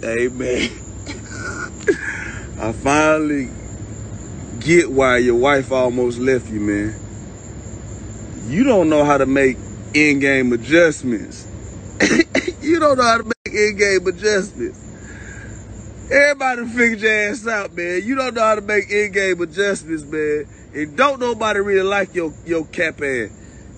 Hey man, I finally get why your wife almost left you, man. You don't know how to make in-game adjustments. you don't know how to make in-game adjustments. Everybody figure your ass out, man. You don't know how to make in-game adjustments, man. And don't nobody really like your your cap ass.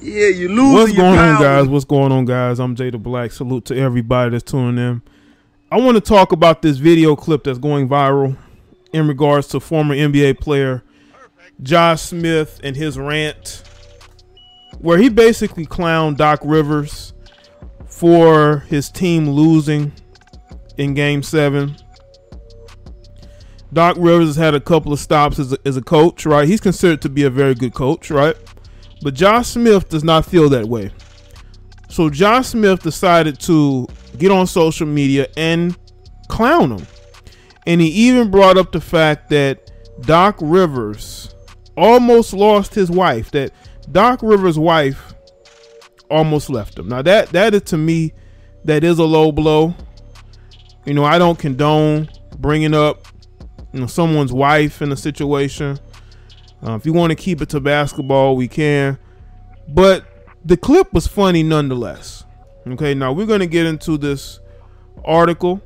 Yeah, you lose. What's going on, guys? What's going on, guys? I'm Jaye De Black. Salute to everybody that's tuning in. I want to talk about this video clip that's going viral in regards to former NBA player Josh Smith and his rant, where he basically clowned Doc Rivers for his team losing in Game Seven Doc Rivers has had a couple of stops as a, as a coach, right? He's considered to be a very good coach, right? But Josh Smith does not feel that way. So Josh Smith decided to get on social media and clown him. And he even brought up the fact that Doc Rivers almost lost his wife, that Doc Rivers' wife almost left him. Now that that is to me that is a low blow. You know, I don't condone bringing up you know someone's wife in a situation. Uh, if you want to keep it to basketball, we can. But the clip was funny nonetheless. Okay, now we're gonna get into this article,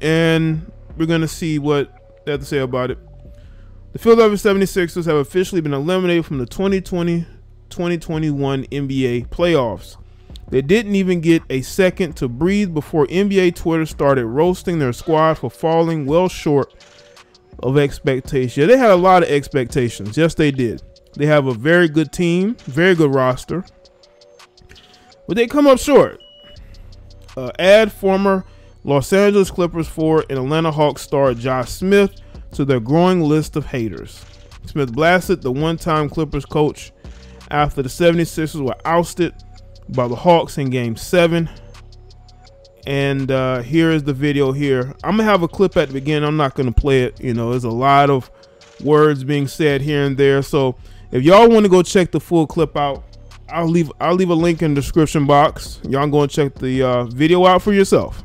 and we're gonna see what they have to say about it. The Philadelphia 76ers have officially been eliminated from the 2020-2021 NBA playoffs. They didn't even get a second to breathe before NBA Twitter started roasting their squad for falling well short of expectation. They had a lot of expectations. Yes, they did. They have a very good team, very good roster, but they come up short. Uh, add former Los Angeles Clippers forward and Atlanta Hawks star Josh Smith to their growing list of haters. Smith blasted the one time Clippers coach after the 76ers were ousted by the Hawks in game seven and uh, here is the video here. I'm gonna have a clip at the beginning. I'm not gonna play it. You know, there's a lot of words being said here and there. So if y'all want to go check the full clip out, I'll leave I'll leave a link in the description box. Y'all go and check the uh, video out for yourself.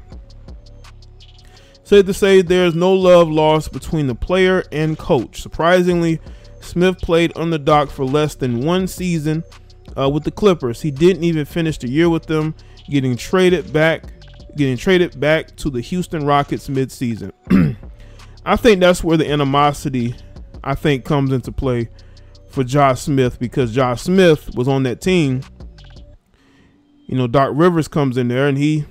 Said to say there's no love lost between the player and coach. Surprisingly, Smith played on the dock for less than one season uh, with the Clippers. He didn't even finish the year with them, getting traded back getting traded back to the Houston Rockets midseason. I think that's where the animosity I think comes into play for Josh Smith because Josh Smith was on that team. You know, Doc Rivers comes in there and he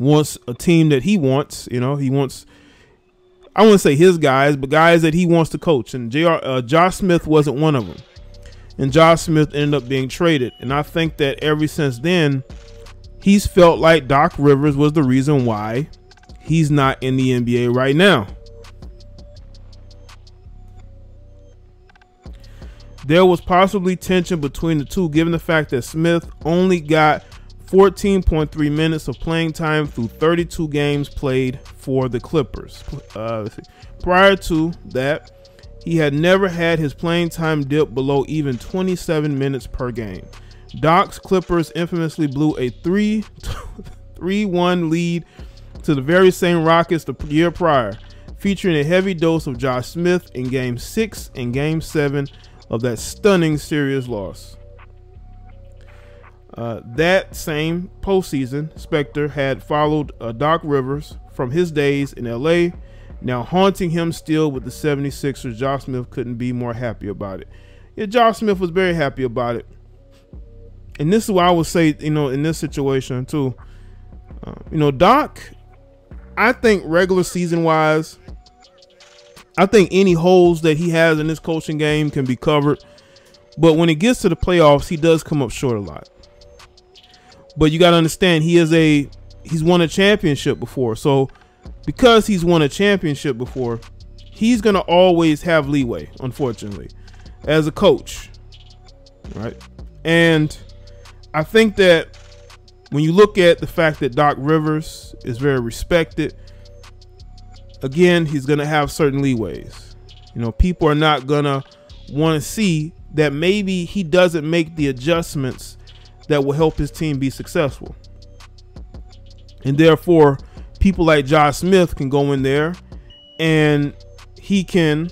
wants a team that he wants. You know, he wants I wouldn't say his guys, but guys that he wants to coach. And Jr. Uh, Josh Smith wasn't one of them. And Josh Smith ended up being traded. And I think that ever since then, he's felt like Doc Rivers was the reason why he's not in the NBA right now. There was possibly tension between the two given the fact that Smith only got 14.3 minutes of playing time through 32 games played for the Clippers. Uh, prior to that, he had never had his playing time dip below even 27 minutes per game. Doc's Clippers infamously blew a 3 3 1 lead to the very same Rockets the year prior, featuring a heavy dose of Josh Smith in Game 6 and Game 7 of that stunning serious loss. Uh, that same postseason, Spectre had followed uh, Doc Rivers from his days in LA, now haunting him still with the 76ers. Josh Smith couldn't be more happy about it. Yeah, Josh Smith was very happy about it and this is why I would say, you know, in this situation too, uh, you know, Doc, I think regular season wise, I think any holes that he has in this coaching game can be covered. But when it gets to the playoffs, he does come up short a lot. But you got to understand, he is a he's won a championship before. So because he's won a championship before, he's gonna always have leeway, unfortunately, as a coach. Right? And I think that when you look at the fact that Doc Rivers is very respected, again, he's going to have certain leeways. You know, people are not going to want to see that maybe he doesn't make the adjustments that will help his team be successful. And therefore, people like Josh Smith can go in there and he can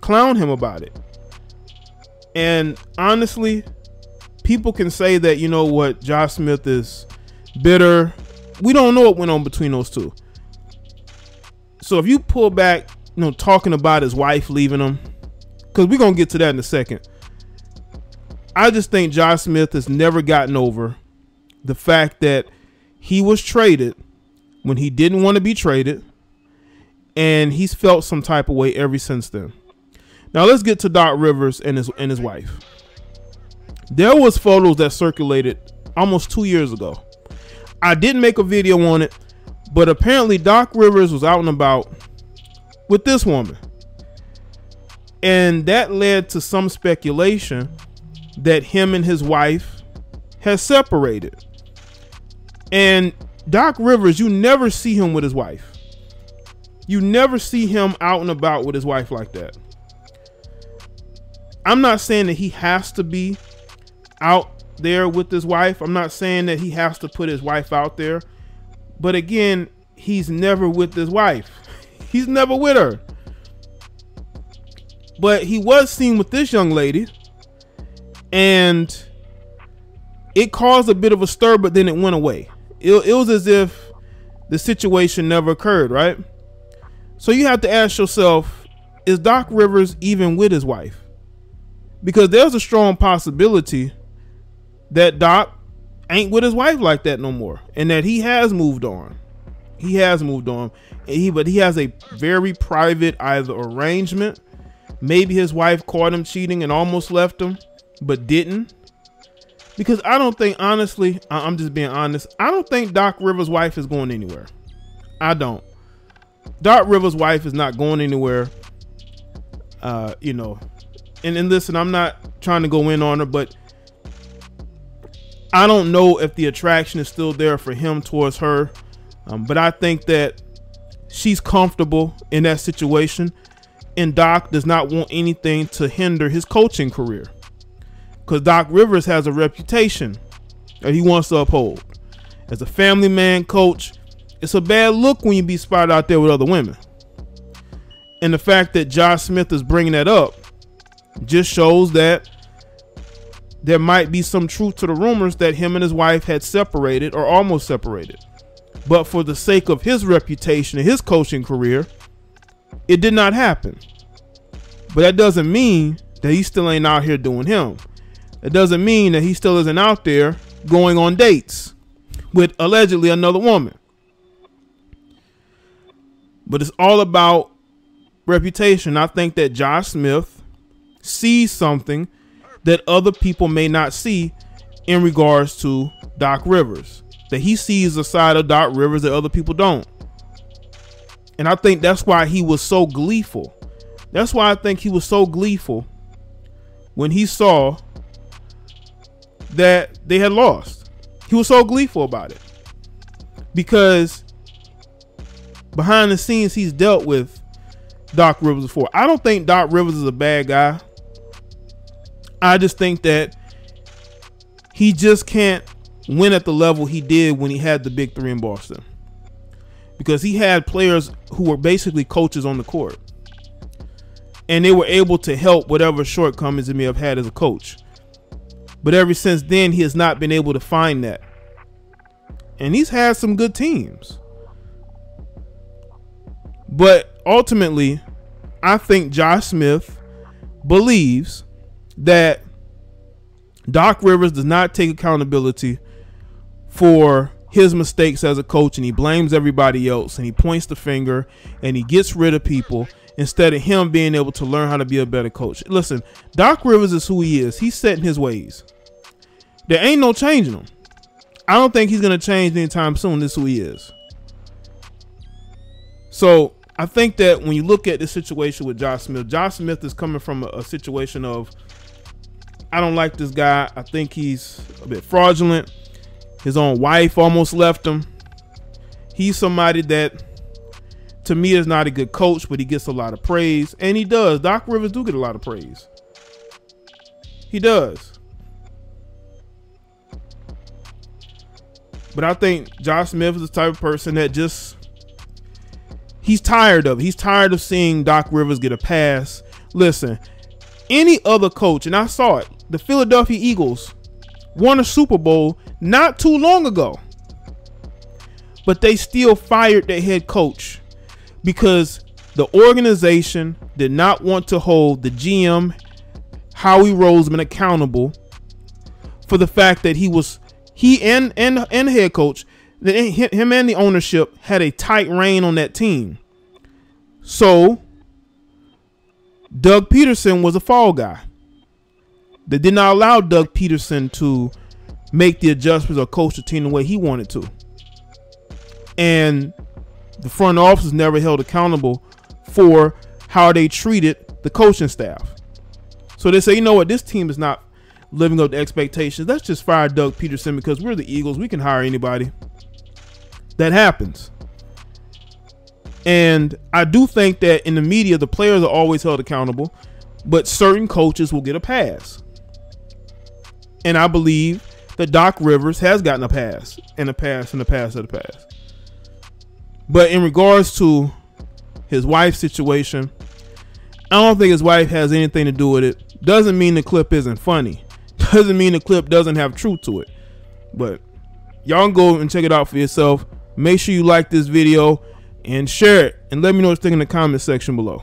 clown him about it. And honestly, people can say that, you know what, Josh Smith is bitter. We don't know what went on between those two. So if you pull back, you know, talking about his wife leaving him, because we're gonna get to that in a second. I just think Josh Smith has never gotten over the fact that he was traded when he didn't want to be traded, and he's felt some type of way ever since then. Now let's get to Doc Rivers and his and his wife. There was photos that circulated almost two years ago. I didn't make a video on it, but apparently Doc Rivers was out and about with this woman. And that led to some speculation that him and his wife has separated. And Doc Rivers, you never see him with his wife. You never see him out and about with his wife like that. I'm not saying that he has to be out there with his wife. I'm not saying that he has to put his wife out there. But again, he's never with his wife. He's never with her. But he was seen with this young lady. And it caused a bit of a stir, but then it went away. It, it was as if the situation never occurred, right? So you have to ask yourself, is Doc Rivers even with his wife? Because there's a strong possibility that Doc ain't with his wife like that no more, and that he has moved on. He has moved on. He but he has a very private either arrangement. Maybe his wife caught him cheating and almost left him, but didn't. Because I don't think, honestly, I'm just being honest. I don't think Doc Rivers' wife is going anywhere. I don't. Doc Rivers' wife is not going anywhere. Uh, you know, and and listen, I'm not trying to go in on her, but I don't know if the attraction is still there for him towards her. Um, but I think that she's comfortable in that situation. And Doc does not want anything to hinder his coaching career. Because Doc Rivers has a reputation that he wants to uphold. As a family man coach, it's a bad look when you be spotted out there with other women. And the fact that Josh Smith is bringing that up just shows that there might be some truth to the rumors that him and his wife had separated or almost separated. But for the sake of his reputation and his coaching career, it did not happen. But that doesn't mean that he still ain't out here doing him. It doesn't mean that he still isn't out there going on dates with allegedly another woman. But it's all about reputation. I think that Josh Smith sees something that other people may not see in regards to Doc Rivers. That he sees a side of Doc Rivers that other people don't. And I think that's why he was so gleeful. That's why I think he was so gleeful when he saw that they had lost. He was so gleeful about it. Because behind the scenes, he's dealt with Doc Rivers before. I don't think Doc Rivers is a bad guy. I just think that he just can't win at the level he did when he had the big three in Boston. Because he had players who were basically coaches on the court. And they were able to help whatever shortcomings he may have had as a coach. But ever since then, he has not been able to find that. And he's had some good teams. But ultimately, I think Josh Smith believes that Doc Rivers does not take accountability for his mistakes as a coach and he blames everybody else and he points the finger and he gets rid of people instead of him being able to learn how to be a better coach. Listen, Doc Rivers is who he is. He's set in his ways. There ain't no changing him. I don't think he's going to change anytime soon. This is who he is. So I think that when you look at the situation with Josh Smith, Josh Smith is coming from a, a situation of I don't like this guy. I think he's a bit fraudulent. His own wife almost left him. He's somebody that to me is not a good coach, but he gets a lot of praise. And he does. Doc Rivers do get a lot of praise. He does. But I think Josh Smith is the type of person that just he's tired of it. He's tired of seeing Doc Rivers get a pass. Listen, any other coach, and I saw it, the Philadelphia Eagles won a Super Bowl not too long ago. But they still fired their head coach because the organization did not want to hold the GM Howie Roseman accountable for the fact that he was he and and and head coach him and the ownership had a tight rein on that team. So Doug Pederson was a fall guy. They did not allow Doug Pederson to make the adjustments or coach the team the way he wanted to. And the front office never held accountable for how they treated the coaching staff. So they say, you know what, this team is not living up to expectations. Let's just fire Doug Pederson because we're the Eagles. We can hire anybody. That happens. And I do think that in the media, the players are always held accountable, but certain coaches will get a pass. And I believe that Doc Rivers has gotten a pass and a pass and a pass and a pass. But in regards to his wife's situation, I don't think his wife has anything to do with it. Doesn't mean the clip isn't funny. Doesn't mean the clip doesn't have truth to it. But y'all can go and check it out for yourself. Make sure you like this video and share it and let me know what you think in the comment section below.